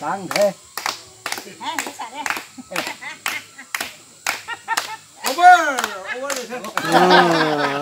Tăng thế. Ha, cái sạch đấy. Over! Over! Ừ.